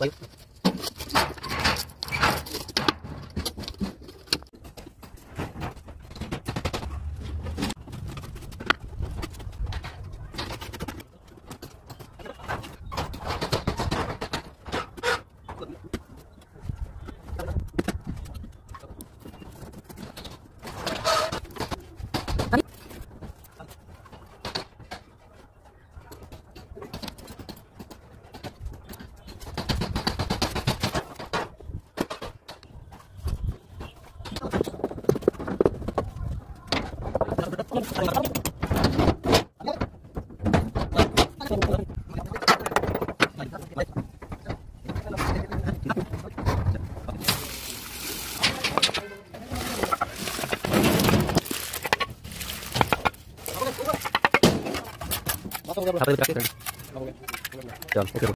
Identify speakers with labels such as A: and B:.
A: 喂 kasih? Jangan, oke.